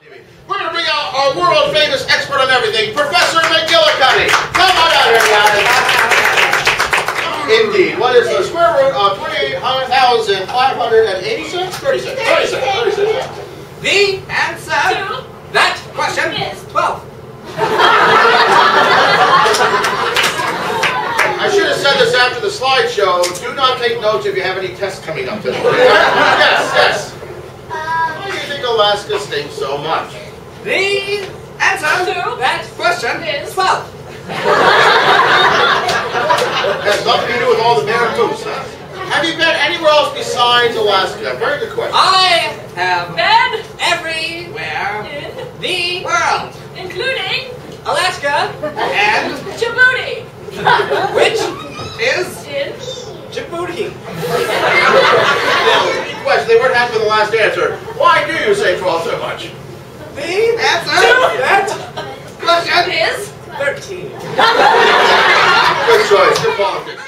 We're going to bring out our world famous expert on everything, Professor McGillicuddy. Come on out here, guys. Indeed. What is the square root of 28,586? 36. 36. 36. The answer To that question is 12. I should have said this after the slideshow. Do not take notes if you have any tests coming up this week. Yes, yes. Why do you think Alaska stinks so much? The answer To that question is 12. has nothing to do with all the bear moose, huh? Have you been anywhere else besides Alaska? Very good question. I have bed everywhere in the world, including Alaska, and Djibouti which is in Djibouti. Now, question, they weren't happy with the last answer. Why do you say 12 so much? The answer that question is 13. Good choice. Good politics.